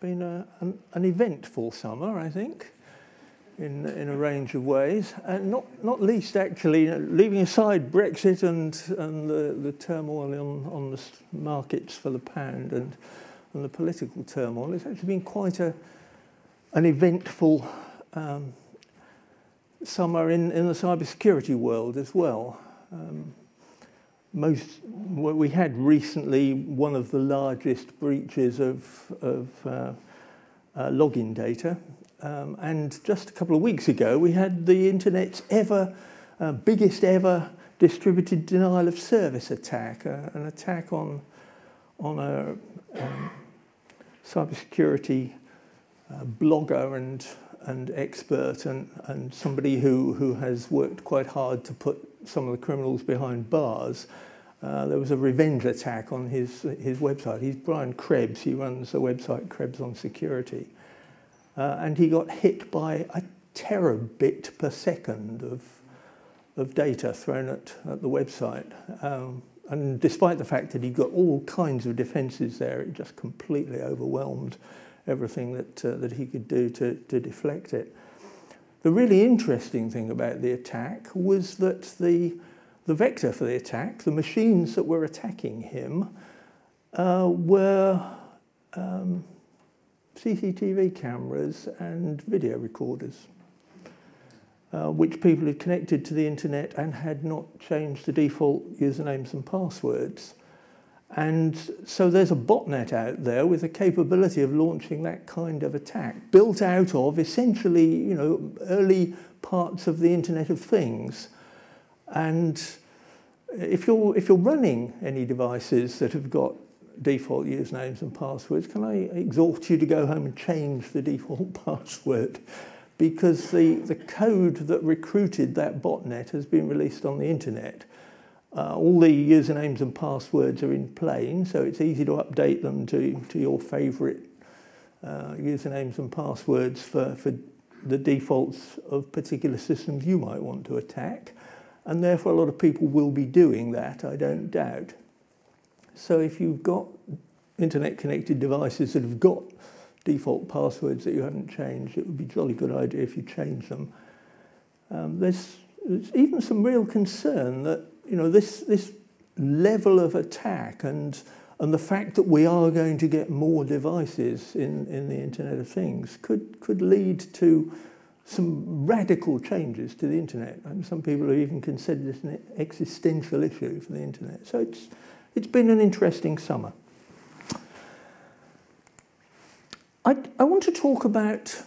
been a, an, an eventful summer, I think, in, in a range of ways. And not, not least, actually, leaving aside Brexit and, and the, the turmoil on, on the markets for the pound and, and the political turmoil, it's actually been quite a, an eventful um, summer in, in the cybersecurity world as well. Um, most we had recently one of the largest breaches of, of uh, uh, login data. Um, and just a couple of weeks ago, we had the internet's ever uh, biggest ever distributed denial of service attack, uh, an attack on, on a um, cybersecurity uh, blogger and, and expert and, and somebody who, who has worked quite hard to put some of the criminals behind bars. Uh, there was a revenge attack on his, his website. He's Brian Krebs. He runs the website, Krebs on Security. Uh, and he got hit by a terabit per second of, of data thrown at, at the website. Um, and despite the fact that he got all kinds of defenses there, it just completely overwhelmed everything that, uh, that he could do to, to deflect it. The really interesting thing about the attack was that the, the vector for the attack, the machines that were attacking him, uh, were um, CCTV cameras and video recorders, uh, which people had connected to the internet and had not changed the default usernames and passwords. And so there's a botnet out there with the capability of launching that kind of attack, built out of essentially, you know, early parts of the Internet of Things. And if you're, if you're running any devices that have got default usernames and passwords, can I exhort you to go home and change the default password? Because the, the code that recruited that botnet has been released on the internet. Uh, all the usernames and passwords are in plain, so it's easy to update them to, to your favorite uh, usernames and passwords for, for the defaults of particular systems you might want to attack. And therefore, a lot of people will be doing that, I don't doubt. So if you've got internet connected devices that have got default passwords that you haven't changed, it would be a jolly good idea if you change them. Um, there's, there's even some real concern that you know this this level of attack and and the fact that we are going to get more devices in, in the Internet of Things could could lead to some radical changes to the internet. And some people have even considered it an existential issue for the internet. So it's it's been an interesting summer. I, I want to talk about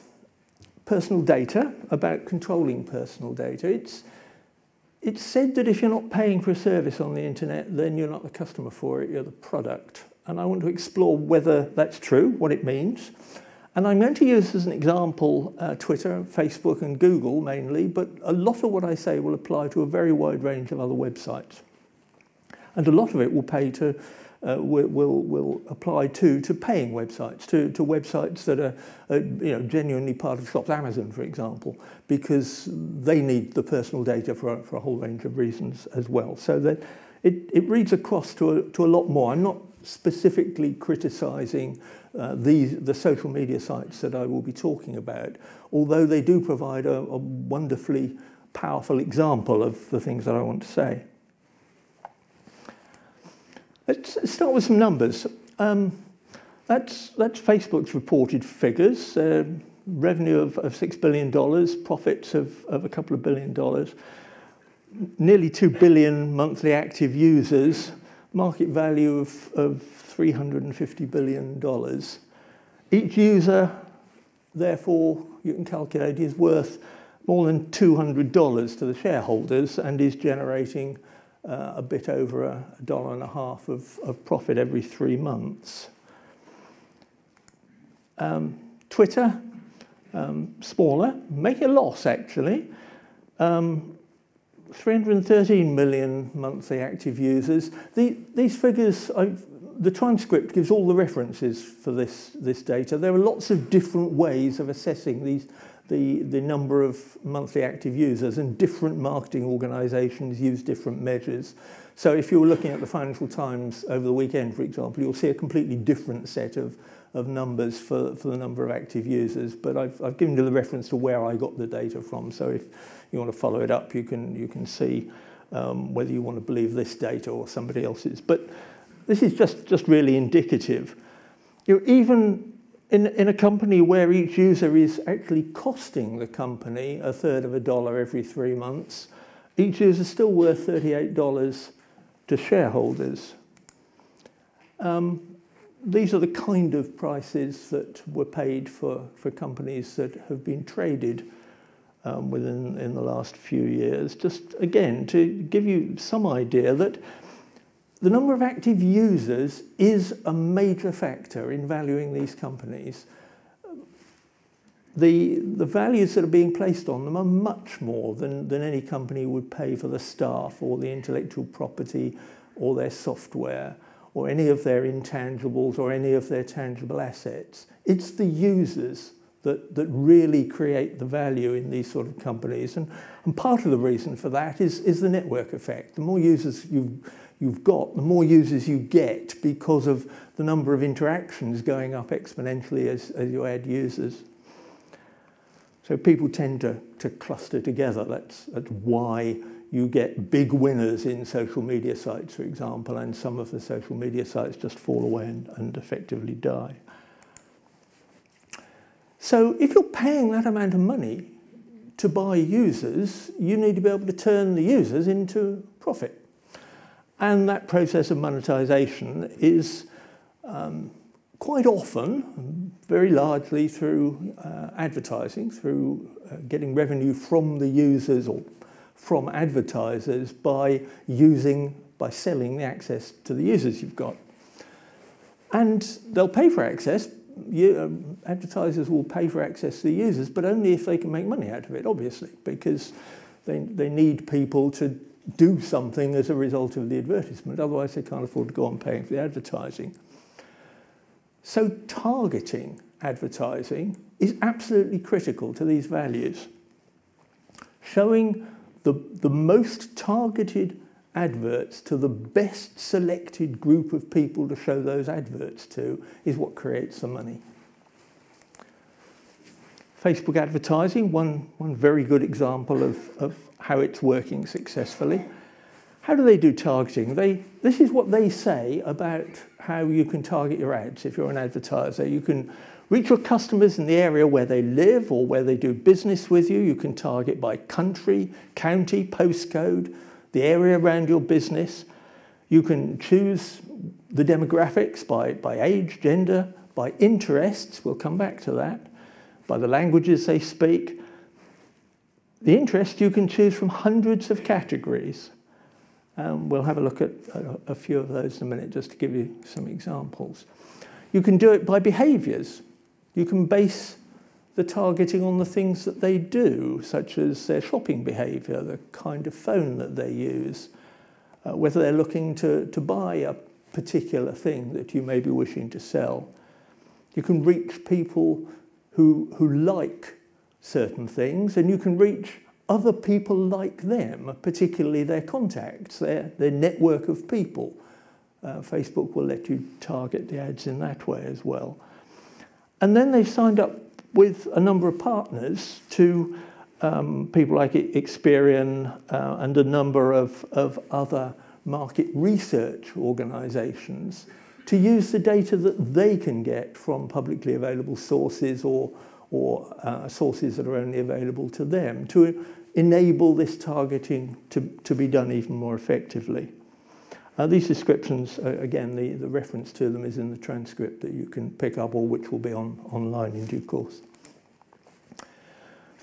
personal data, about controlling personal data. It's, it's said that if you're not paying for a service on the internet, then you're not the customer for it, you're the product. And I want to explore whether that's true, what it means. And I'm going to use as an example uh, Twitter, Facebook, and Google mainly, but a lot of what I say will apply to a very wide range of other websites and a lot of it will pay to uh, will, will, will apply to to paying websites, to, to websites that are, uh, you know genuinely part of shops, Amazon for example, because they need the personal data for, for a whole range of reasons as well. So that it, it reads across to a, to a lot more. I'm not specifically criticising uh, these, the social media sites that I will be talking about, although they do provide a, a wonderfully powerful example of the things that I want to say. Let's start with some numbers. Um, that's, that's Facebook's reported figures. Uh, revenue of, of $6 billion, profits of, of a couple of billion dollars, nearly 2 billion monthly active users, market value of, of $350 billion. Each user, therefore, you can calculate, is worth more than $200 to the shareholders and is generating uh, a bit over a, dollar and a half of, of profit every three months. Um, Twitter, um, smaller, make a loss actually. Um, 313 million monthly active users. The, these figures, I've, the transcript gives all the references for this, this data. There are lots of different ways of assessing these, the, the number of monthly active users and different marketing organizations use different measures. So if you're looking at the Financial Times over the weekend, for example, you'll see a completely different set of, of numbers for, for the number of active users. But I've, I've given you the reference to where I got the data from. So if you want to follow it up, you can, you can see um, whether you want to believe this data or somebody else's. But this is just, just really indicative. You know, even in, in a company where each user is actually costing the company a third of a dollar every three months, each user is still worth $38 to shareholders. Um, these are the kind of prices that were paid for, for companies that have been traded um, within in the last few years. Just again, to give you some idea that the number of active users is a major factor in valuing these companies. The, the values that are being placed on them are much more than, than any company would pay for the staff or the intellectual property or their software or any of their intangibles or any of their tangible assets. It's the users that, that really create the value in these sort of companies. And, and part of the reason for that is, is the network effect. The more users you've, you've got, the more users you get because of the number of interactions going up exponentially as, as you add users. So people tend to, to cluster together. That's, that's why you get big winners in social media sites, for example, and some of the social media sites just fall away and, and effectively die. So if you're paying that amount of money to buy users, you need to be able to turn the users into profit. And that process of monetization is um, quite often, very largely through uh, advertising, through uh, getting revenue from the users or from advertisers by using, by selling the access to the users you've got. And they'll pay for access you, um, advertisers will pay for access to the users, but only if they can make money out of it, obviously, because they, they need people to do something as a result of the advertisement. Otherwise, they can't afford to go on paying for the advertising. So targeting advertising is absolutely critical to these values. Showing the, the most targeted adverts to the best selected group of people to show those adverts to is what creates the money. Facebook advertising, one, one very good example of, of how it's working successfully. How do they do targeting? They, this is what they say about how you can target your ads if you're an advertiser. You can reach your customers in the area where they live or where they do business with you. You can target by country, county, postcode, the area around your business. You can choose the demographics by, by age, gender, by interests, we'll come back to that, by the languages they speak. The interest you can choose from hundreds of categories. Um, we'll have a look at a, a few of those in a minute just to give you some examples. You can do it by behaviours. You can base the targeting on the things that they do, such as their shopping behaviour, the kind of phone that they use, uh, whether they're looking to, to buy a particular thing that you may be wishing to sell. You can reach people who, who like certain things, and you can reach other people like them, particularly their contacts, their, their network of people. Uh, Facebook will let you target the ads in that way as well. And then they've signed up with a number of partners to um, people like Experian uh, and a number of, of other market research organizations to use the data that they can get from publicly available sources or, or uh, sources that are only available to them to enable this targeting to, to be done even more effectively. Uh, these descriptions, uh, again, the, the reference to them is in the transcript that you can pick up or which will be on, online in due course.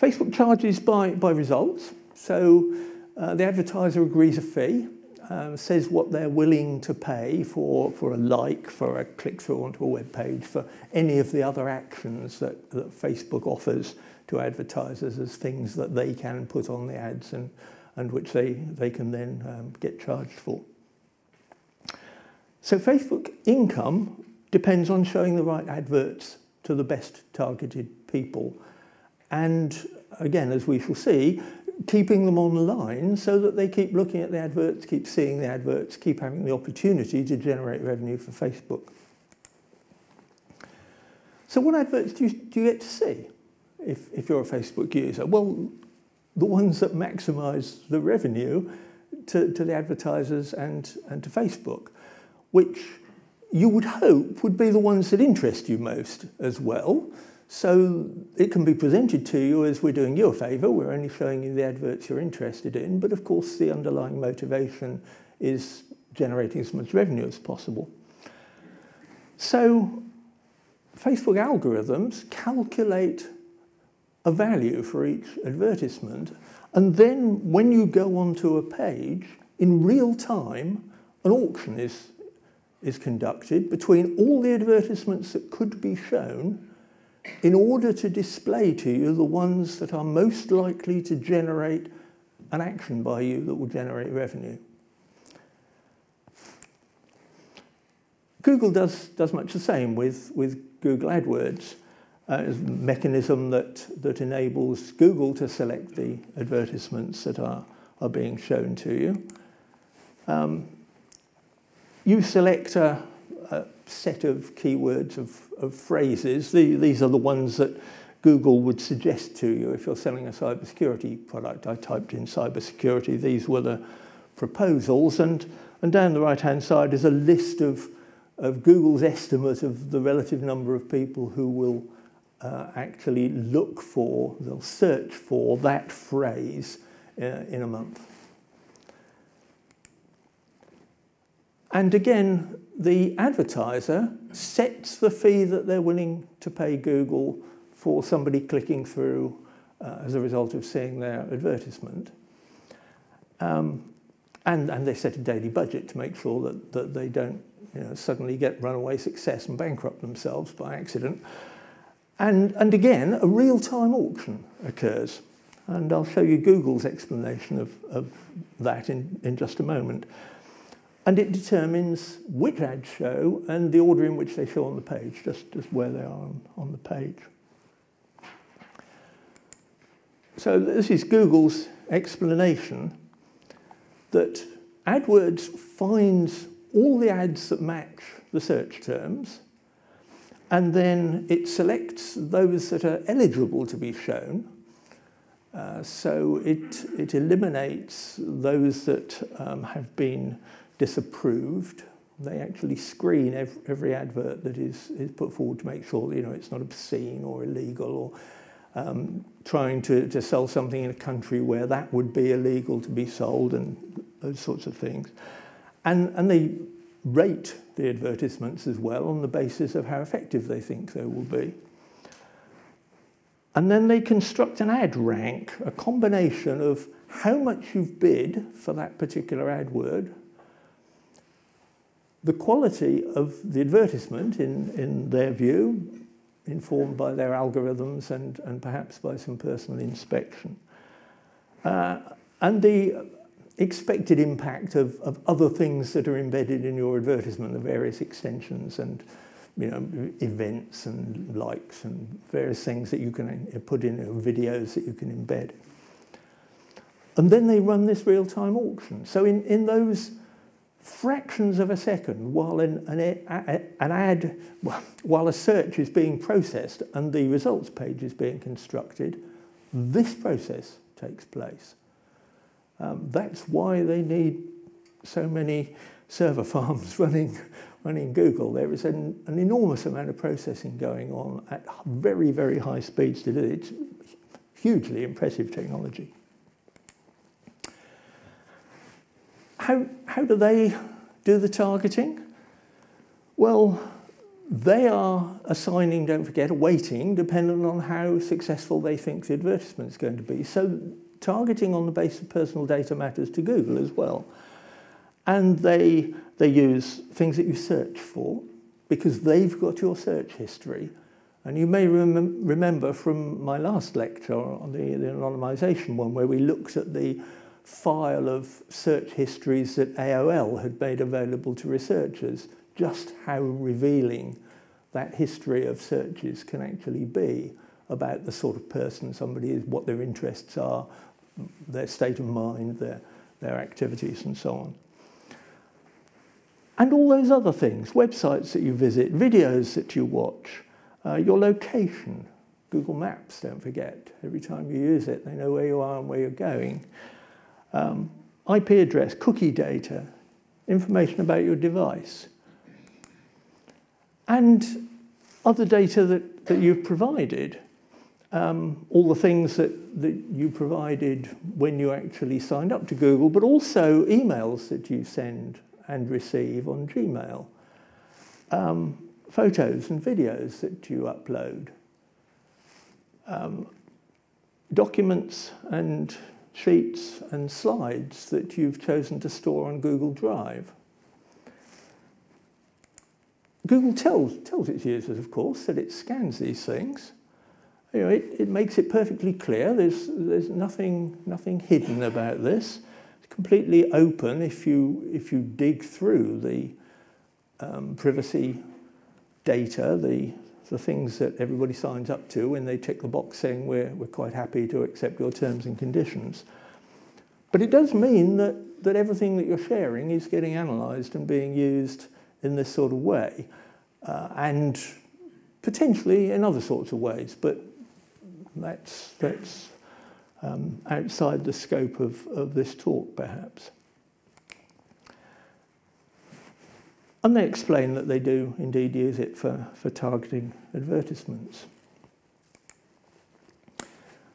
Facebook charges by, by results. So uh, the advertiser agrees a fee, um, says what they're willing to pay for, for a like, for a click through onto a web page, for any of the other actions that, that Facebook offers to advertisers as things that they can put on the ads and, and which they, they can then um, get charged for. So Facebook income depends on showing the right adverts to the best targeted people. And again, as we shall see, keeping them online so that they keep looking at the adverts, keep seeing the adverts, keep having the opportunity to generate revenue for Facebook. So what adverts do you, do you get to see if, if you're a Facebook user? Well, the ones that maximize the revenue to, to the advertisers and, and to Facebook, which you would hope would be the ones that interest you most as well. So it can be presented to you as we're doing you a favour, we're only showing you the adverts you're interested in, but of course the underlying motivation is generating as much revenue as possible. So Facebook algorithms calculate a value for each advertisement, and then when you go onto a page, in real time, an auction is, is conducted between all the advertisements that could be shown in order to display to you the ones that are most likely to generate an action by you that will generate revenue. Google does, does much the same with, with Google AdWords uh, a mechanism that, that enables Google to select the advertisements that are, are being shown to you. Um, you select a, a set of keywords of, of phrases. The, these are the ones that Google would suggest to you if you're selling a cybersecurity product. I typed in cybersecurity. These were the proposals. And, and down the right-hand side is a list of, of Google's estimate of the relative number of people who will uh, actually look for, they'll search for that phrase uh, in a month. And again, the advertiser sets the fee that they're willing to pay Google for somebody clicking through uh, as a result of seeing their advertisement. Um, and, and they set a daily budget to make sure that, that they don't you know, suddenly get runaway success and bankrupt themselves by accident. And, and again, a real-time auction occurs. And I'll show you Google's explanation of, of that in, in just a moment and it determines which ads show and the order in which they show on the page, just, just where they are on, on the page. So this is Google's explanation that AdWords finds all the ads that match the search terms and then it selects those that are eligible to be shown. Uh, so it, it eliminates those that um, have been disapproved. They actually screen every, every advert that is, is put forward to make sure you know, it's not obscene or illegal or um, trying to, to sell something in a country where that would be illegal to be sold and those sorts of things. And, and they rate the advertisements as well on the basis of how effective they think they will be. And then they construct an ad rank, a combination of how much you've bid for that particular ad word the quality of the advertisement, in, in their view, informed by their algorithms and, and perhaps by some personal inspection. Uh, and the expected impact of, of other things that are embedded in your advertisement, the various extensions and you know, events and likes and various things that you can put in, videos that you can embed. And then they run this real-time auction. So in, in those fractions of a second while an, an, an ad, while a search is being processed and the results page is being constructed, this process takes place. Um, that's why they need so many server farms running, running Google. There is an, an enormous amount of processing going on at very, very high speeds to do it. It's hugely impressive technology. How, how do they do the targeting? Well, they are assigning, don't forget, a weighting dependent on how successful they think the advertisement is going to be. So targeting on the basis of personal data matters to Google as well. And they, they use things that you search for because they've got your search history. And you may rem remember from my last lecture on the, the anonymization one where we looked at the file of search histories that AOL had made available to researchers, just how revealing that history of searches can actually be about the sort of person somebody is, what their interests are, their state of mind, their, their activities, and so on. And all those other things, websites that you visit, videos that you watch, uh, your location, Google Maps, don't forget. Every time you use it, they know where you are and where you're going. Um, IP address, cookie data, information about your device, and other data that, that you've provided. Um, all the things that, that you provided when you actually signed up to Google, but also emails that you send and receive on Gmail, um, photos and videos that you upload, um, documents and sheets and slides that you've chosen to store on Google Drive. Google tells, tells its users, of course, that it scans these things. You know, it, it makes it perfectly clear. There's, there's nothing, nothing hidden about this. It's completely open if you, if you dig through the um, privacy data, the, the things that everybody signs up to when they tick the box saying we're, we're quite happy to accept your terms and conditions. But it does mean that, that everything that you're sharing is getting analysed and being used in this sort of way, uh, and potentially in other sorts of ways, but that's, that's um, outside the scope of, of this talk, perhaps. And they explain that they do indeed use it for, for targeting advertisements.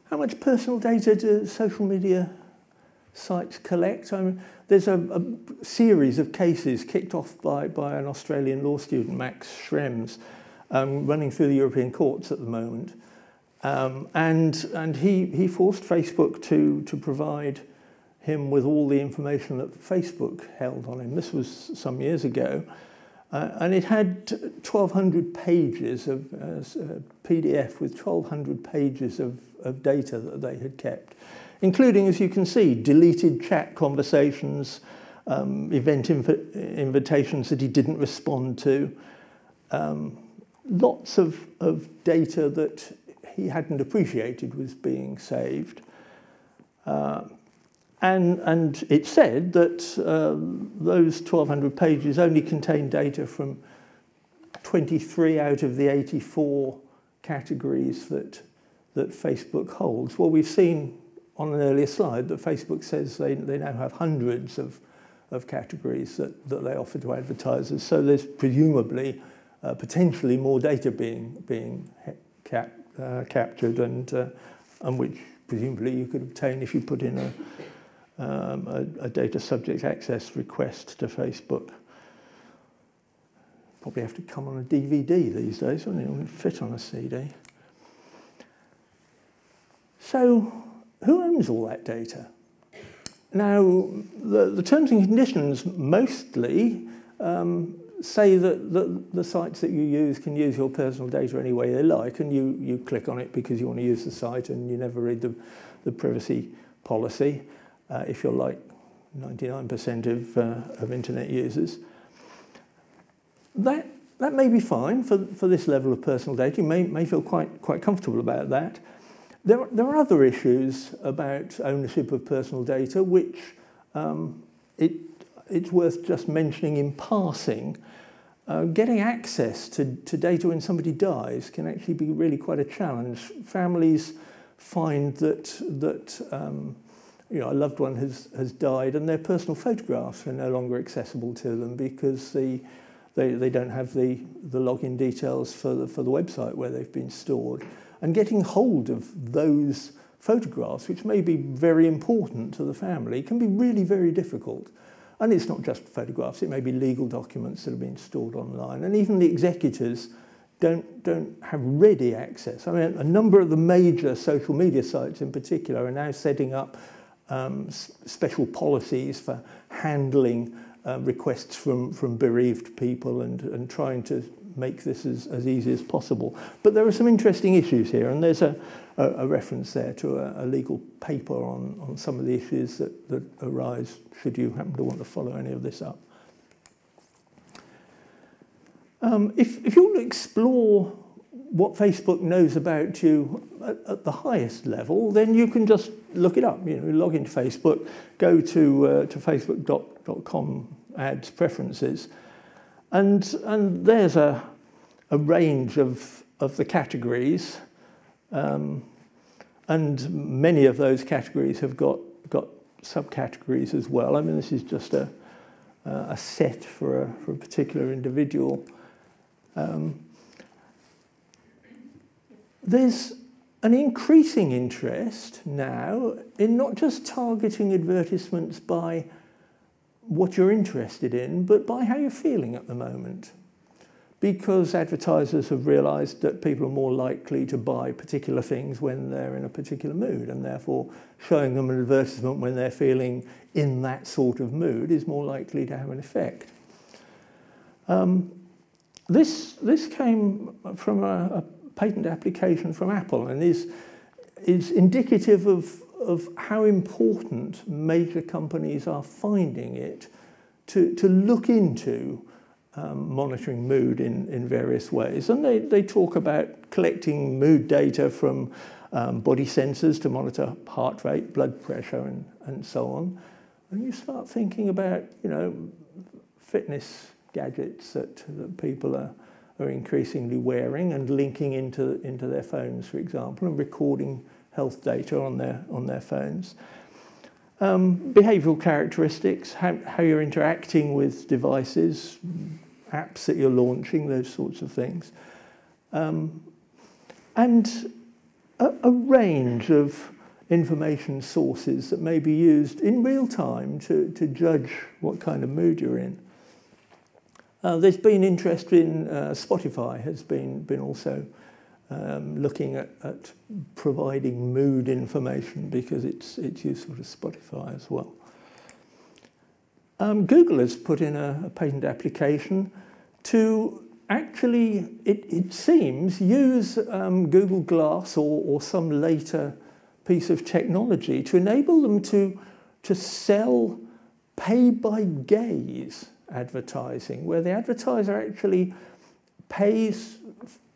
How much personal data do social media sites collect? I mean, there's a, a, series of cases kicked off by, by an Australian law student, Max Schrems, um, running through the European courts at the moment. Um, and and he, he forced Facebook to, to provide him with all the information that Facebook held on him. This was some years ago. Uh, and it had 1,200 pages of uh, PDF with 1,200 pages of, of data that they had kept, including, as you can see, deleted chat conversations, um, event inv invitations that he didn't respond to, um, lots of, of data that he hadn't appreciated was being saved. Uh, and, and it said that um, those 1,200 pages only contained data from 23 out of the 84 categories that, that Facebook holds. Well, we've seen on an earlier slide that Facebook says they, they now have hundreds of, of categories that, that they offer to advertisers. So there's presumably uh, potentially more data being, being cap, uh, captured and, uh, and which presumably you could obtain if you put in a, um, a, a data subject access request to Facebook. Probably have to come on a DVD these days, wouldn't it? It wouldn't fit on a CD. So, who owns all that data? Now, the, the terms and conditions mostly um, say that the, the sites that you use can use your personal data any way they like, and you, you click on it because you want to use the site and you never read the, the privacy policy uh, if you're like 99% of, uh, of internet users. That, that may be fine for, for this level of personal data. You may, may feel quite, quite comfortable about that. There, there are other issues about ownership of personal data which um, it, it's worth just mentioning in passing. Uh, getting access to, to data when somebody dies can actually be really quite a challenge. Families find that, that um, you know, a loved one has, has died and their personal photographs are no longer accessible to them because the, they, they don't have the, the login details for the, for the website where they've been stored. And getting hold of those photographs, which may be very important to the family, can be really very difficult. And it's not just photographs, it may be legal documents that have been stored online. And even the executors don't, don't have ready access. I mean, a number of the major social media sites in particular are now setting up um, special policies for handling uh, requests from, from bereaved people and, and trying to make this as, as easy as possible. But there are some interesting issues here, and there's a, a, a reference there to a, a legal paper on, on some of the issues that, that arise should you happen to want to follow any of this up. Um, if, if you want to explore what Facebook knows about you at, at, the highest level, then you can just look it up. You know, log into Facebook, go to uh, to facebook.com ads preferences, and and there's a a range of of the categories, um, and many of those categories have got got subcategories as well. I mean, this is just a a set for a for a particular individual. Um, there's an increasing interest now in not just targeting advertisements by what you're interested in, but by how you're feeling at the moment. Because advertisers have realized that people are more likely to buy particular things when they're in a particular mood, and therefore showing them an advertisement when they're feeling in that sort of mood is more likely to have an effect. Um, this, this came from a, a patent application from Apple and is, is indicative of, of how important major companies are finding it to, to look into um, monitoring mood in, in various ways. And they, they talk about collecting mood data from um, body sensors to monitor heart rate, blood pressure, and, and so on. And you start thinking about, you know, fitness gadgets that, that people are are increasingly wearing and linking into, into their phones, for example, and recording health data on their, on their phones. Um, behavioral characteristics, how, how you're interacting with devices, apps that you're launching, those sorts of things. Um, and a, a range of information sources that may be used in real time to, to judge what kind of mood you're in. Uh, there's been interest in uh, Spotify has been been also um, looking at, at providing mood information because it's it's useful to Spotify as well. Um, Google has put in a, a patent application to actually, it, it seems, use um, Google Glass or, or some later piece of technology to enable them to, to sell pay by gaze advertising, where the advertiser actually pays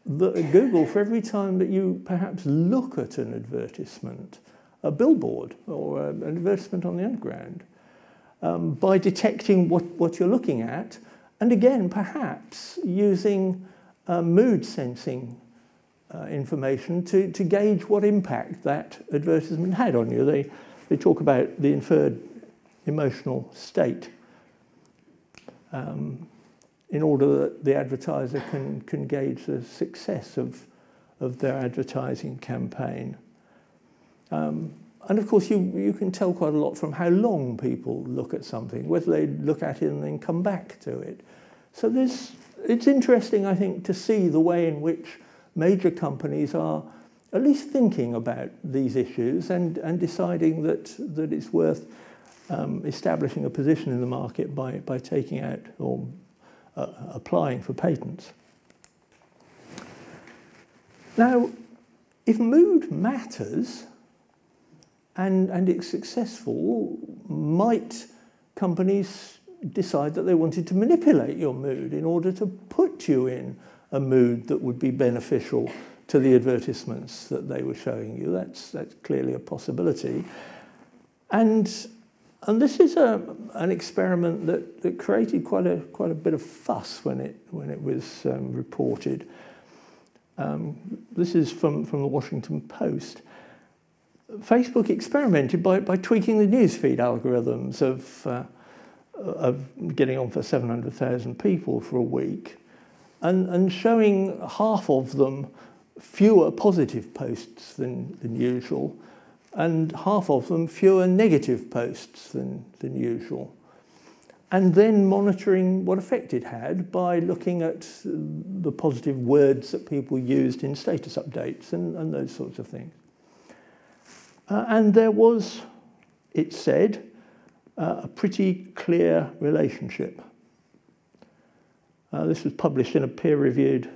the, Google for every time that you perhaps look at an advertisement, a billboard or an advertisement on the underground, um, by detecting what, what you're looking at, and again, perhaps using uh, mood sensing uh, information to, to gauge what impact that advertisement had on you. They, they talk about the inferred emotional state um, in order that the advertiser can, can gauge the success of, of their advertising campaign. Um, and of course, you, you can tell quite a lot from how long people look at something, whether they look at it and then come back to it. So this, it's interesting, I think, to see the way in which major companies are at least thinking about these issues and, and deciding that, that it's worth um, establishing a position in the market by, by taking out or uh, applying for patents. Now, if mood matters and, and it's successful, might companies decide that they wanted to manipulate your mood in order to put you in a mood that would be beneficial to the advertisements that they were showing you. That's, that's clearly a possibility. And and this is a, an experiment that, that created quite a, quite a bit of fuss when it, when it was um, reported. Um, this is from, from the Washington Post. Facebook experimented by, by tweaking the newsfeed algorithms of, uh, of getting on for 700,000 people for a week and, and showing half of them fewer positive posts than, than usual and half of them fewer negative posts than, than usual. And then monitoring what effect it had by looking at the positive words that people used in status updates and, and those sorts of things. Uh, and there was, it said, uh, a pretty clear relationship. Uh, this was published in a peer-reviewed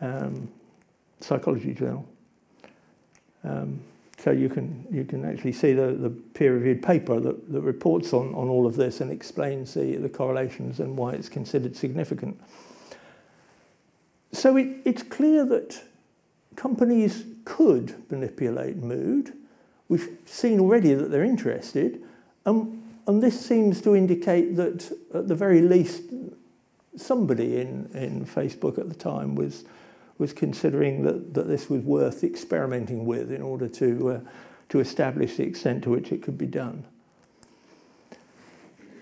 um, psychology journal. Um, so you can, you can actually see the, the peer-reviewed paper that, that reports on, on all of this and explains the, the correlations and why it's considered significant. so it, it's clear that companies could manipulate mood. We've seen already that they're interested. Um, and this seems to indicate that, at the very least, somebody in, in Facebook at the time was, was considering that, that this was worth experimenting with in order to, uh, to establish the extent to which it could be done.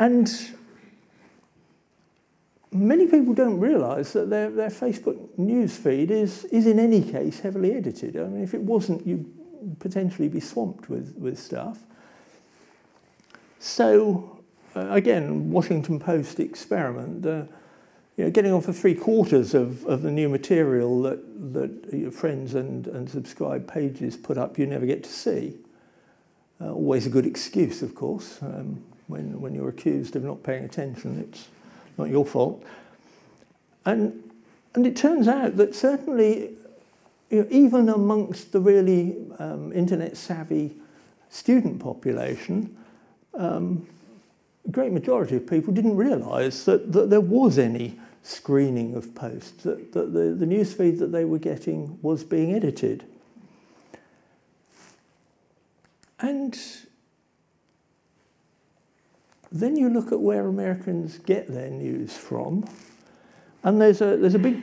And many people don't realise that their, their Facebook news feed is, is in any case heavily edited. I mean, if it wasn't, you'd potentially be swamped with, with stuff. So, uh, again, Washington Post experiment, uh, you know, getting on for three quarters of, of the new material that, that your friends and, and subscribed pages put up, you never get to see. Uh, always a good excuse, of course. Um, when, when you're accused of not paying attention, it's not your fault. And, and it turns out that certainly, you know, even amongst the really um, internet savvy student population, um, a great majority of people didn't realise that, that there was any screening of posts, that, that the, the newsfeed that they were getting was being edited. And then you look at where Americans get their news from, and there's a, there's a big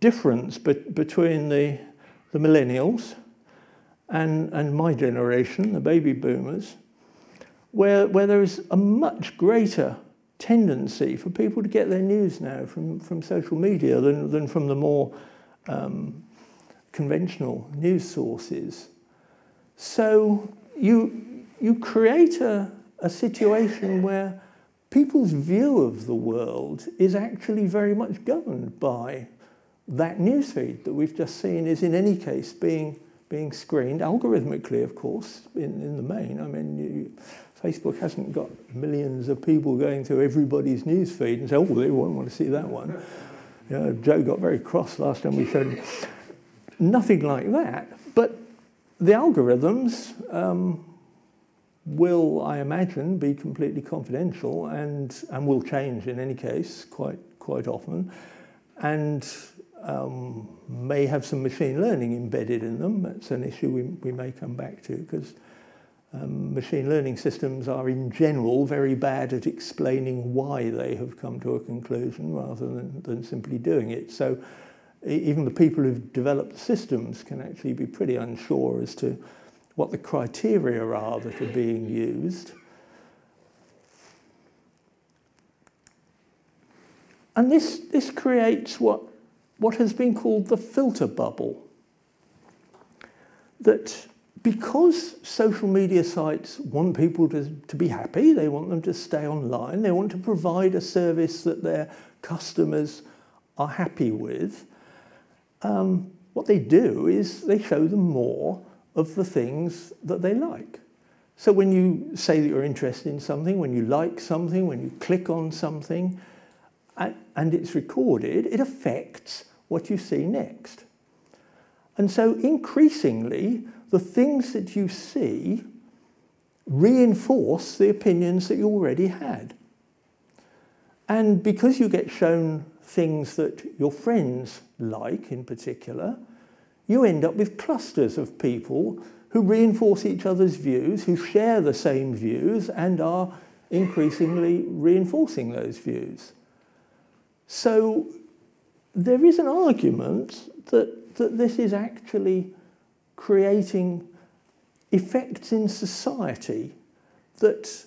difference be between the, the millennials and, and my generation, the baby boomers, where, where there is a much greater tendency for people to get their news now from, from social media than, than from the more um, conventional news sources. So you, you create a, a situation where people's view of the world is actually very much governed by that newsfeed that we've just seen is in any case being being screened algorithmically of course in, in the main I mean you, Facebook hasn't got millions of people going through everybody's newsfeed and say oh they won't want to see that one. You know, Joe got very cross last time we showed nothing like that but the algorithms um, will, I imagine, be completely confidential and, and will change in any case quite, quite often. And um, may have some machine learning embedded in them. That's an issue we, we may come back to because um, machine learning systems are in general very bad at explaining why they have come to a conclusion rather than, than simply doing it. So even the people who've developed systems can actually be pretty unsure as to what the criteria are that are being used. And this, this creates what, what has been called the filter bubble. That because social media sites want people to, to be happy, they want them to stay online, they want to provide a service that their customers are happy with, um, what they do is they show them more of the things that they like. So when you say that you're interested in something, when you like something, when you click on something, and, and it's recorded, it affects what you see next. And so increasingly, the things that you see reinforce the opinions that you already had. And because you get shown things that your friends like in particular, you end up with clusters of people who reinforce each other's views, who share the same views and are increasingly reinforcing those views. So there is an argument that, that this is actually creating effects in society that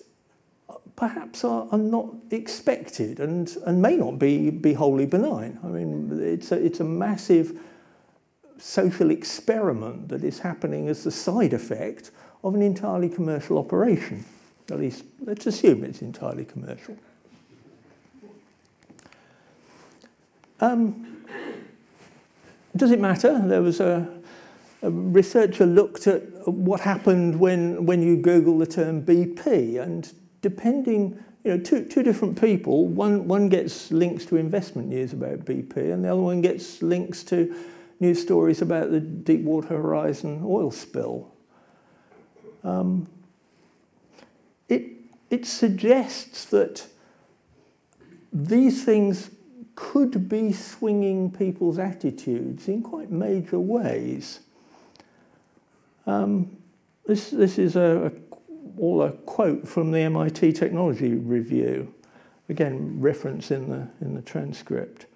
perhaps are, are not expected and, and may not be, be wholly benign. I mean, it's a, it's a massive social experiment that is happening as the side effect of an entirely commercial operation. At least, let's assume it's entirely commercial. Um, does it matter? There was a, a, researcher looked at what happened when, when you Google the term BP, and depending, you know, two, two different people, one, one gets links to investment news about BP, and the other one gets links to news stories about the Deepwater Horizon oil spill. Um, it, it suggests that these things could be swinging people's attitudes in quite major ways. Um, this, this is a, a, all a quote from the MIT Technology Review, again, reference in the, in the transcript.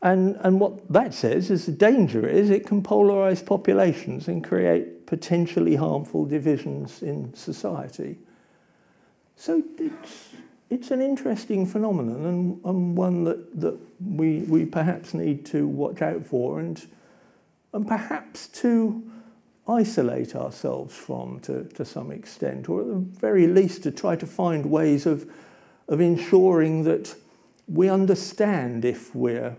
And, and what that says is the danger is it can polarize populations and create potentially harmful divisions in society. So it's, it's an interesting phenomenon and, and one that, that we, we perhaps need to watch out for and, and perhaps to isolate ourselves from to, to some extent, or at the very least to try to find ways of, of ensuring that we understand if we're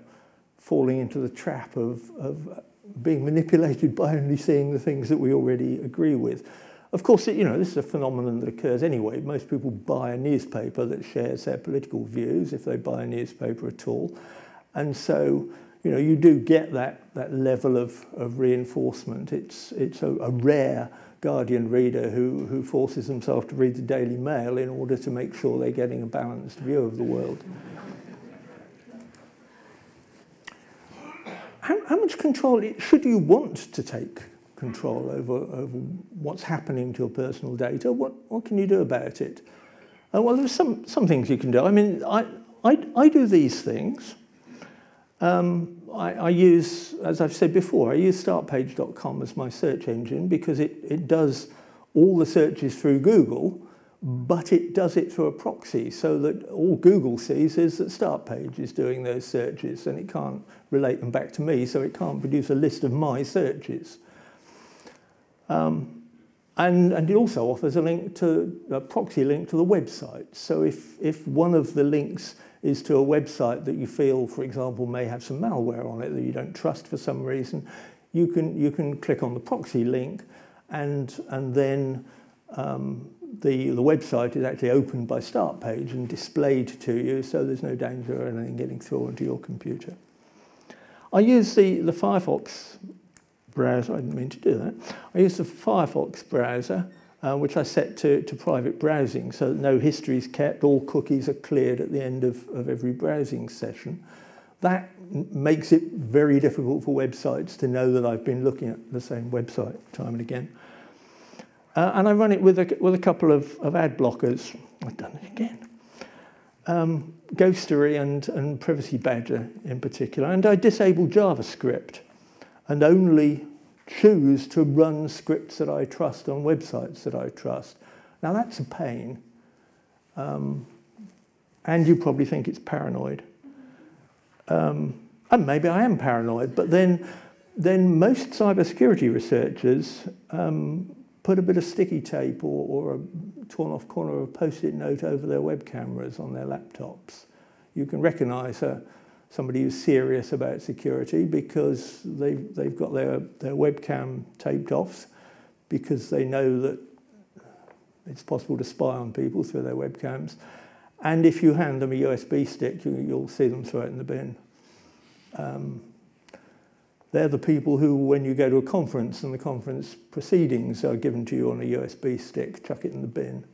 falling into the trap of, of being manipulated by only seeing the things that we already agree with. Of course, you know, this is a phenomenon that occurs anyway. Most people buy a newspaper that shares their political views, if they buy a newspaper at all. And so, you know, you do get that, that level of, of reinforcement. It's, it's a, a rare Guardian reader who, who forces himself to read the Daily Mail in order to make sure they're getting a balanced view of the world. how, how much control should you want to take control over, over what's happening to your personal data? What, what can you do about it? Uh, well, there's some, some things you can do. I mean, I, I, I do these things. Um, I, I use, as I've said before, I use startpage.com as my search engine because it, it does all the searches through Google but it does it through a proxy so that all Google sees is that Startpage is doing those searches and it can't relate them back to me, so it can't produce a list of my searches. Um, and, and it also offers a link to a proxy link to the website. So if, if one of the links is to a website that you feel, for example, may have some malware on it that you don't trust for some reason, you can, you can click on the proxy link and, and then um, the, the website is actually opened by Startpage and displayed to you, so there's no danger of anything getting through onto your computer. I use the, the Firefox browser, I didn't mean to do that. I use the Firefox browser, uh, which I set to, to private browsing, so that no history is kept, all cookies are cleared at the end of, of every browsing session. That makes it very difficult for websites to know that I've been looking at the same website time and again. Uh, and I run it with a, with a couple of, of ad blockers. I've done it again. Um, Ghostery and, and Privacy Badger in particular. And I disable JavaScript and only choose to run scripts that I trust on websites that I trust. Now that's a pain. Um, and you probably think it's paranoid. Um, and maybe I am paranoid, but then, then most cybersecurity researchers um, put a bit of sticky tape or, or a torn off corner of a post-it note over their web cameras on their laptops. You can recognize a, somebody who's serious about security because they've, they've got their, their webcam taped off because they know that it's possible to spy on people through their webcams. And if you hand them a USB stick, you, will see them throw it in the bin. Um, they're the people who, when you go to a conference and the conference proceedings are given to you on a USB stick, chuck it in the bin.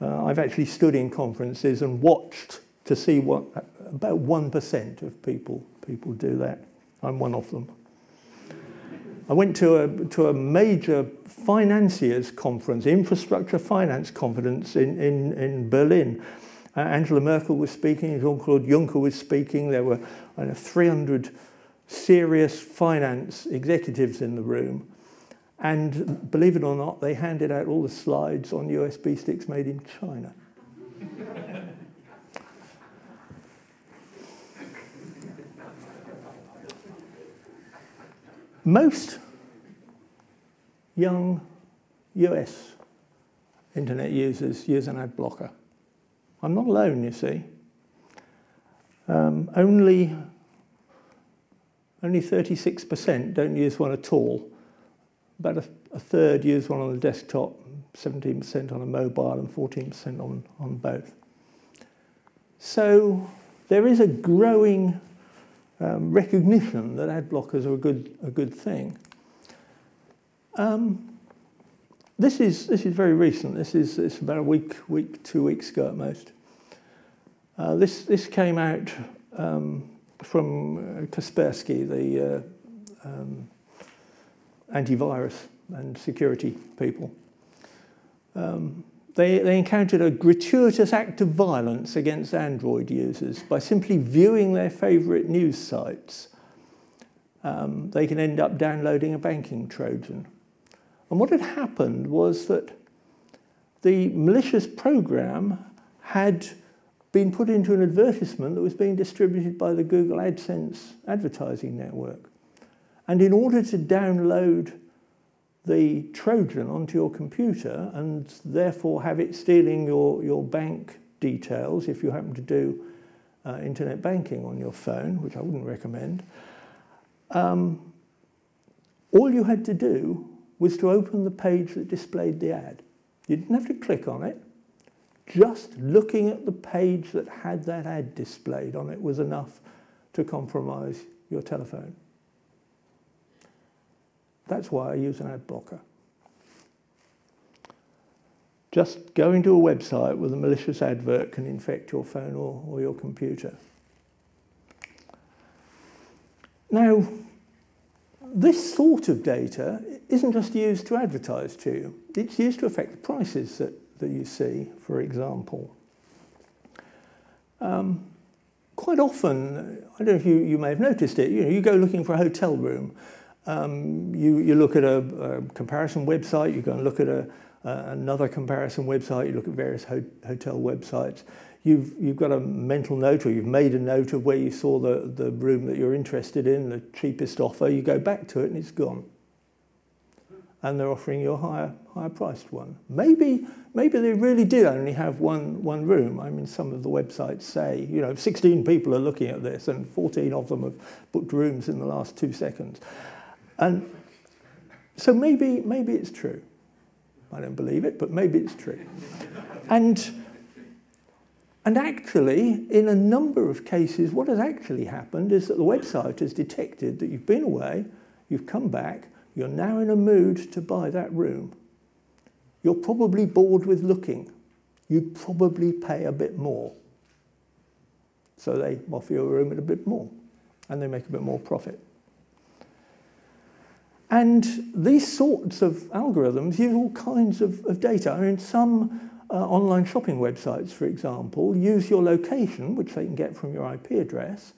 Uh, I've actually stood in conferences and watched to see what about 1% of people, people do that. I'm one of them. I went to a, to a major financiers conference, infrastructure finance conference in, in, in Berlin. Uh, Angela Merkel was speaking, Jean-Claude Juncker was speaking. There were know, 300 serious finance executives in the room. And believe it or not, they handed out all the slides on USB sticks made in China. Most young US internet users use an ad blocker. I'm not alone, you see. Um, only only 36% don't use one at all. About a, a, third use one on the desktop, 17% on a mobile, and 14% on, on both. So there is a growing um, recognition that ad blockers are a good, a good thing. Um, this is, this is very recent. This is, this about a week, week, two weeks ago at most. Uh, this, this came out um, from uh, Kaspersky, the uh, um, antivirus and security people. Um, they, they encountered a gratuitous act of violence against Android users by simply viewing their favorite news sites. Um, they can end up downloading a banking Trojan. And what had happened was that the malicious program had been put into an advertisement that was being distributed by the Google AdSense advertising network. And in order to download the Trojan onto your computer and therefore have it stealing your, your bank details if you happen to do uh, internet banking on your phone, which I wouldn't recommend, um, all you had to do was to open the page that displayed the ad. You didn't have to click on it. Just looking at the page that had that ad displayed on it was enough to compromise your telephone. That's why I use an ad blocker. Just going to a website with a malicious advert can infect your phone or, or your computer. Now, this sort of data isn't just used to advertise to you. It's used to affect the prices that, that you see, for example. Um, quite often, I don't know if you, you may have noticed it, you, know, you go looking for a hotel room um, you, you look at a, a, comparison website, you go and look at a, uh, another comparison website, you look at various ho hotel websites. You've, you've got a mental note or you've made a note of where you saw the, the room that you're interested in, the cheapest offer, you go back to it and it's gone. And they're offering you a higher, higher priced one. Maybe, maybe they really did only have one, one room. I mean, some of the websites say, you know, 16 people are looking at this and 14 of them have booked rooms in the last two seconds. And so maybe, maybe it's true. I don't believe it, but maybe it's true. And, and actually, in a number of cases, what has actually happened is that the website has detected that you've been away, you've come back, you're now in a mood to buy that room. You're probably bored with looking. You'd probably pay a bit more. So they offer you a room at a bit more, and they make a bit more profit. And these sorts of algorithms use all kinds of, of data. I mean, some uh, online shopping websites, for example, use your location, which they can get from your IP address,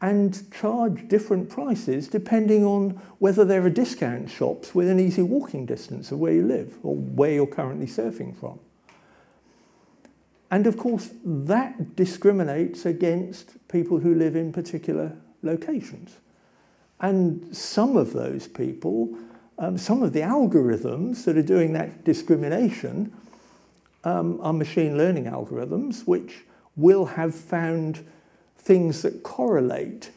and charge different prices depending on whether there are discount shops within easy walking distance of where you live or where you're currently surfing from. And of course, that discriminates against people who live in particular locations. And some of those people, um, some of the algorithms that are doing that discrimination um, are machine learning algorithms, which will have found things that correlate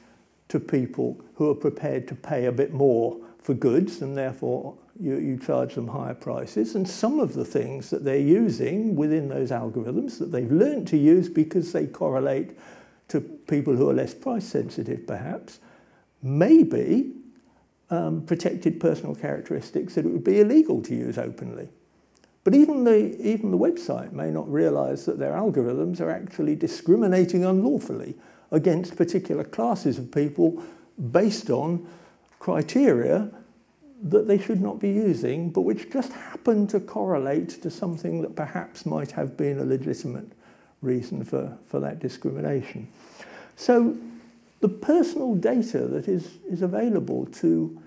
to people who are prepared to pay a bit more for goods and therefore you, you charge them higher prices. And some of the things that they're using within those algorithms that they've learned to use because they correlate to people who are less price sensitive perhaps, maybe um, protected personal characteristics that it would be illegal to use openly. But even the, even the website may not realize that their algorithms are actually discriminating unlawfully against particular classes of people based on criteria that they should not be using, but which just happen to correlate to something that perhaps might have been a legitimate reason for, for that discrimination. So the personal data that is, is available to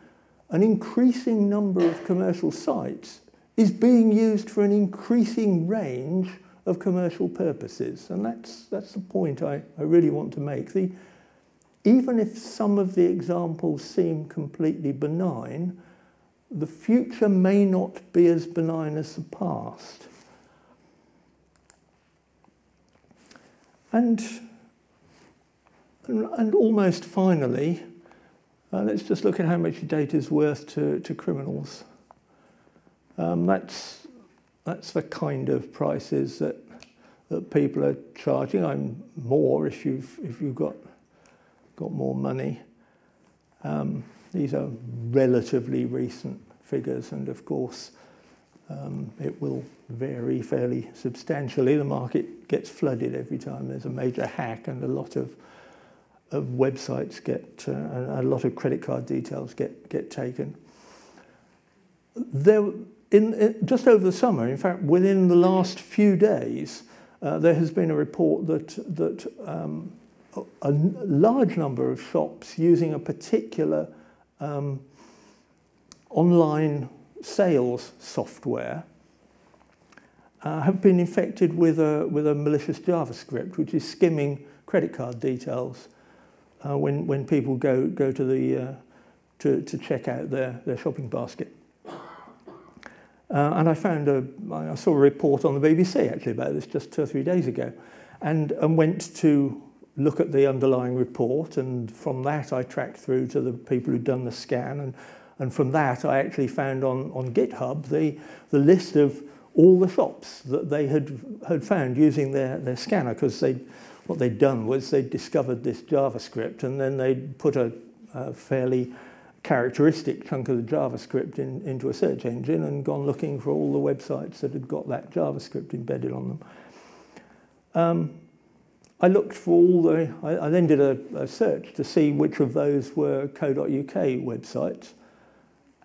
an increasing number of commercial sites is being used for an increasing range of commercial purposes. And that's, that's the point I, I really want to make. The, even if some of the examples seem completely benign, the future may not be as benign as the past. And and almost finally, uh, let's just look at how much data is worth to, to criminals. Um, that's, that's the kind of prices that, that people are charging. I'm more if you've, if you've got, got more money. Um, these are relatively recent figures, and of course, um, it will vary fairly substantially. The market gets flooded every time there's a major hack, and a lot of of websites get, uh, a lot of credit card details get, get taken. There, in, in, just over the summer, in fact, within the last few days, uh, there has been a report that, that um, a, a large number of shops using a particular um, online sales software uh, have been infected with a, with a malicious JavaScript, which is skimming credit card details uh, when, when people go, go to, the, uh, to, to check out their, their shopping basket. Uh, and I found a, I saw a report on the BBC actually about this just two or three days ago, and, and went to look at the underlying report, and from that I tracked through to the people who'd done the scan, and, and from that I actually found on, on GitHub the, the list of all the shops that they had, had found using their, their scanner, because they what they'd done was they'd discovered this JavaScript, and then they'd put a, a fairly characteristic chunk of the JavaScript in, into a search engine and gone looking for all the websites that had got that JavaScript embedded on them. Um, I looked for all the, I, I then did a, a, search to see which of those were co.uk websites,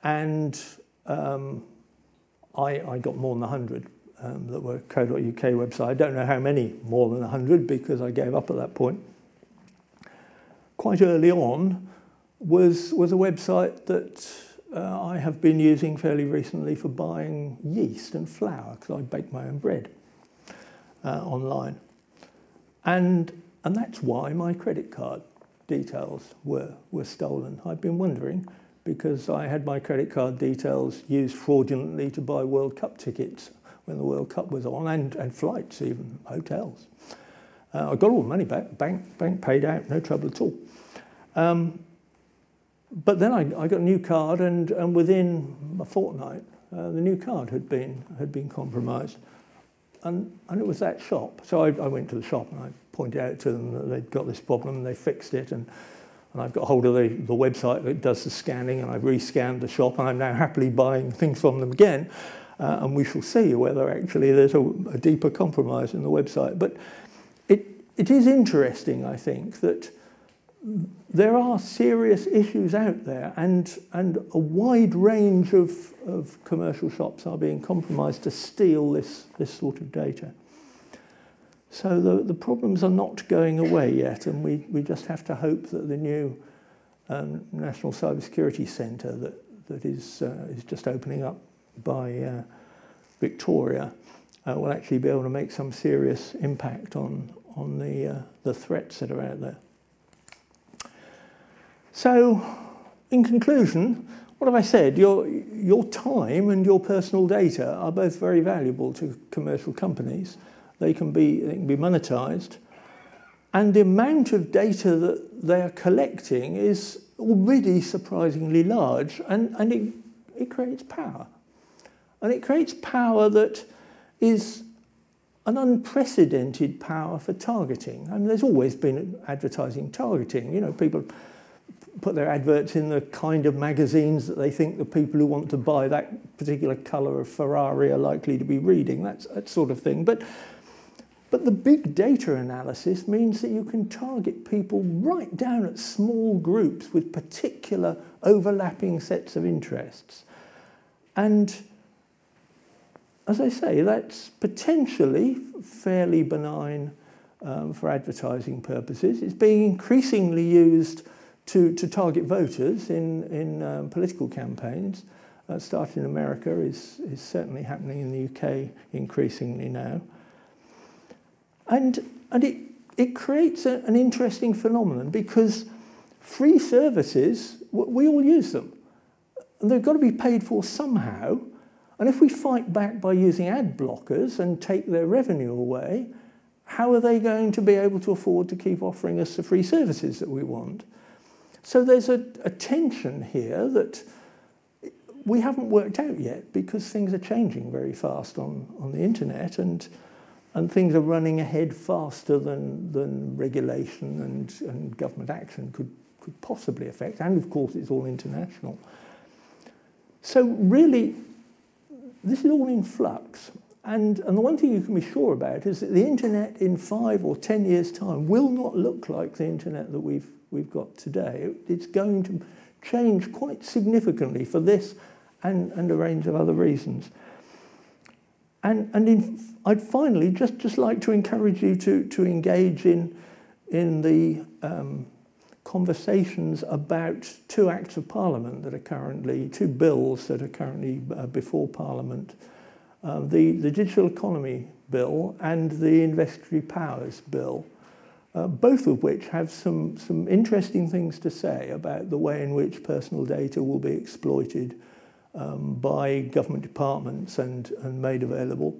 and um, I, I got more than 100 um, that were co.uk website. I don't know how many more than 100 because I gave up at that point. Quite early on, was, was a website that uh, I have been using fairly recently for buying yeast and flour because I bake my own bread uh, online. And, and that's why my credit card details were, were stolen. I've been wondering because I had my credit card details used fraudulently to buy World Cup tickets when the World Cup was on and, and flights, even hotels. Uh, I got all the money back, bank, bank paid out, no trouble at all. Um, but then I, I got a new card, and, and within a fortnight, uh, the new card had been, had been compromised. And, and it was that shop. So I, I went to the shop and I pointed out to them that they'd got this problem and they fixed it. And, and I've got hold of the, the website that does the scanning and I've rescanned the shop and I'm now happily buying things from them again. Uh, and we shall see whether actually there's a, a deeper compromise in the website. But it, it is interesting, I think, that there are serious issues out there and, and a wide range of, of commercial shops are being compromised to steal this, this sort of data. So the, the problems are not going away yet and we, we just have to hope that the new um, National Cybersecurity Centre that, that is, uh, is just opening up by uh, Victoria uh, will actually be able to make some serious impact on, on the, uh, the threats that are out there. So, in conclusion, what have I said? Your, your time and your personal data are both very valuable to commercial companies. They can be, they can be monetized. And the amount of data that they are collecting is already surprisingly large, and, and it, it creates power. And it creates power that is an unprecedented power for targeting. I mean, there's always been advertising targeting. You know, people put their adverts in the kind of magazines that they think the people who want to buy that particular colour of Ferrari are likely to be reading, that's that sort of thing. But, but the big data analysis means that you can target people right down at small groups with particular overlapping sets of interests. And as I say, that's potentially fairly benign um, for advertising purposes. It's being increasingly used to, to target voters in, in um, political campaigns. Uh, starting in America is, is certainly happening in the UK increasingly now. And, and it, it creates a, an interesting phenomenon because free services, we all use them. And they've got to be paid for somehow. And if we fight back by using ad blockers and take their revenue away, how are they going to be able to afford to keep offering us the free services that we want? So there's a, a tension here that we haven't worked out yet because things are changing very fast on, on the internet and, and things are running ahead faster than, than regulation and, and government action could, could possibly affect. And of course, it's all international. So really, this is all in flux. and, and the one thing you can be sure about is that the internet in five or ten years' time will not look like the internet that we've, we've got today. It's going to change quite significantly for this and, and a range of other reasons. And, and in, I'd finally just, just like to encourage you to, to engage in, in the um, conversations about two acts of parliament that are currently, two bills that are currently uh, before parliament. Uh, the, the Digital Economy Bill and the Investigatory Powers Bill, uh, both of which have some, some interesting things to say about the way in which personal data will be exploited um, by government departments and, and made available,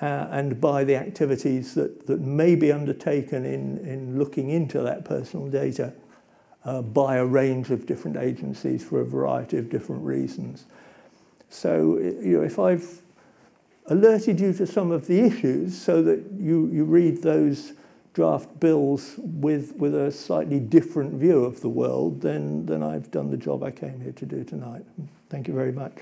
uh, and by the activities that, that may be undertaken in, in looking into that personal data uh, by a range of different agencies for a variety of different reasons. So, you know, if I've alerted you to some of the issues so that you, you read those draft bills with, with a slightly different view of the world, then, then I've done the job I came here to do tonight. Thank you very much.